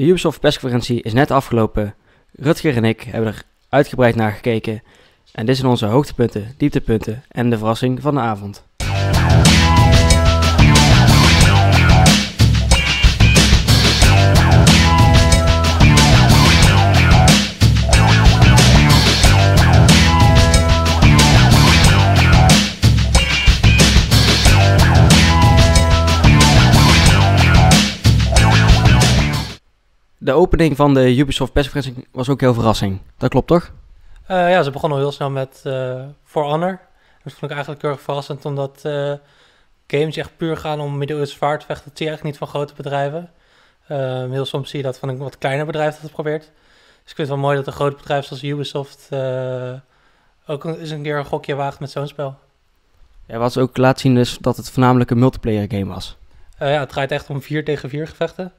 De Ubisoft persconferentie is net afgelopen. Rutger en ik hebben er uitgebreid naar gekeken. En dit zijn onze hoogtepunten, dieptepunten en de verrassing van de avond. De opening van de Ubisoft persconferentie was ook heel verrassing. Dat klopt toch? Uh, ja, ze begonnen al heel snel met uh, For Honor. Dat vond ik eigenlijk heel erg verrassend, omdat uh, games echt puur gaan om middeleeuws vaart vechten. Dat zie je eigenlijk niet van grote bedrijven. Ehm, heel soms zie je dat van een wat kleiner bedrijf dat het probeert. Dus ik vind het wel mooi dat een groot bedrijf zoals Ubisoft ook eens een keer een gokje waagt met zo'n spel. Ja, wat ze ook laat zien is dat het voornamelijk een multiplayer game was. ja, het draait echt om 4 tegen 4 gevechten.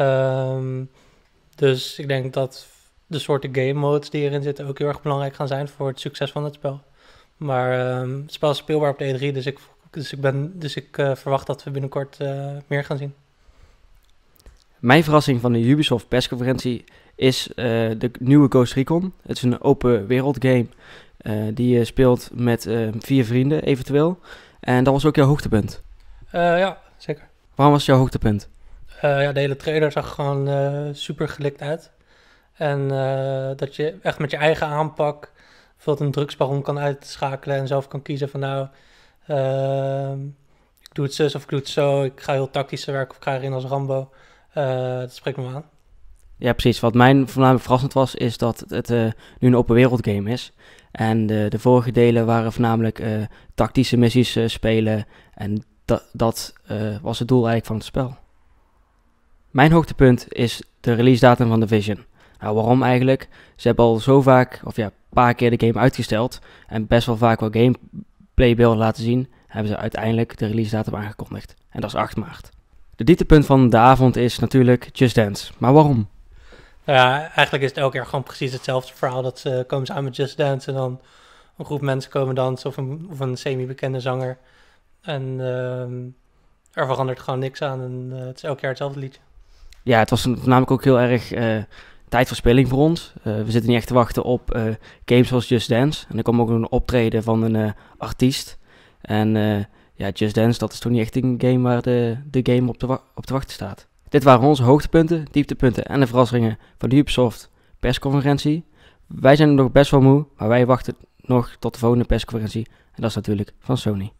Um, dus ik denk dat de soorten game modes die erin zitten ook heel erg belangrijk gaan zijn voor het succes van het spel. Maar um, het spel is speelbaar op de E3, dus ik, dus ik, ben, dus ik uh, verwacht dat we binnenkort uh, meer gaan zien. Mijn verrassing van de Ubisoft persconferentie is uh, de nieuwe Ghost Recon. Het is een open wereld game die je speelt met vier vrienden eventueel. En dat was ook jouw hoogtepunt. ja, zeker. Waarom was jouw hoogtepunt? Uh, ja, de hele trailer zag gewoon uh, super gelikt uit. En uh, dat je echt met je eigen aanpak bijvoorbeeld een drugsbaron kan uitschakelen en zelf kan kiezen van nou, ehm, ik doe het zus of ik doe het zo, ik ga heel tactisch werken of ik ga erin als Rambo. dat spreekt me aan. Ja, precies. Wat mij voornamelijk verrassend was, is dat het nu een open wereld game is. En de, de vorige delen waren voornamelijk tactische missies spelen. En dat was het doel eigenlijk van het spel. Mijn hoogtepunt is de release datum van Division. Nou, waarom eigenlijk? Ze hebben al zo vaak, of ja, een paar keer de game uitgesteld. En best wel vaak wel gameplaybeelden laten zien. Hebben ze uiteindelijk de release datum aangekondigd. En dat is 8 maart. De dieptepunt van de avond is natuurlijk Just Dance. Maar waarom? Ja, eigenlijk is het elke keer gewoon precies hetzelfde verhaal. Dat ze komen samen met Just Dance en dan een groep mensen komen dansen of een, of een semi-bekende zanger. En uh, er verandert gewoon niks aan en uh, het is elk jaar hetzelfde liedje ja, het was namelijk ook heel erg uh, tijdverspilling voor ons. Uh, we zitten niet echt te wachten op uh, games zoals Just Dance. En er kwam ook een optreden van een artiest. En ja, Just Dance, dat is toch niet echt een game waar de, de game op te, op te wachten staat. Dit waren onze hoogtepunten, dieptepunten en de verrassingen van de Ubisoft persconferentie. Wij zijn nog best wel moe, maar wij wachten nog tot de volgende persconferentie. En dat is natuurlijk van Sony.